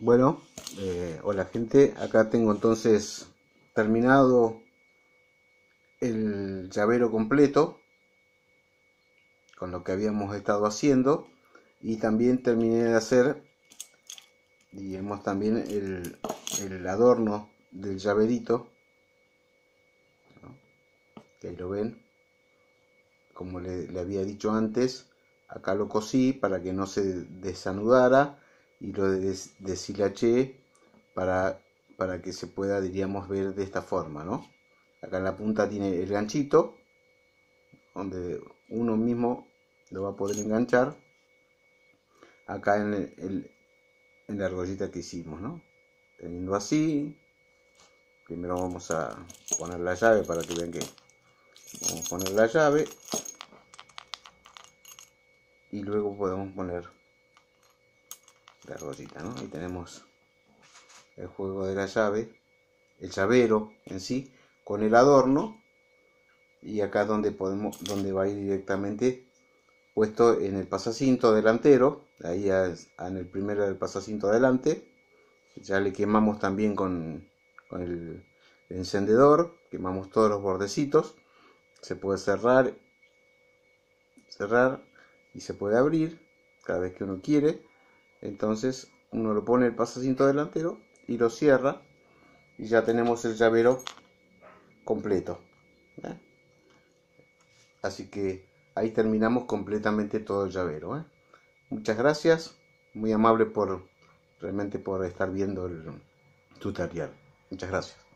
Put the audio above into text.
Bueno, eh, hola gente, acá tengo entonces terminado el llavero completo con lo que habíamos estado haciendo y también terminé de hacer digamos también el, el adorno del llaverito que ahí lo ven. Como le, le había dicho antes acá lo cosí para que no se desanudara y lo deshilaché para, para que se pueda, diríamos, ver de esta forma, ¿no? Acá en la punta tiene el ganchito, donde uno mismo lo va a poder enganchar. Acá en, el, en la argollita que hicimos, ¿no? Teniendo así, primero vamos a poner la llave para que vean que vamos a poner la llave y luego podemos poner la ¿no? Ahí tenemos el juego de la llave, el llavero en sí, con el adorno y acá donde podemos, donde va a ir directamente puesto en el pasacinto delantero, ahí en el primero del pasacinto adelante, ya le quemamos también con el encendedor, quemamos todos los bordecitos, se puede cerrar, cerrar y se puede abrir cada vez que uno quiere entonces uno lo pone el pasacinto delantero y lo cierra y ya tenemos el llavero completo ¿eh? así que ahí terminamos completamente todo el llavero ¿eh? muchas gracias muy amable por realmente por estar viendo el tutorial muchas gracias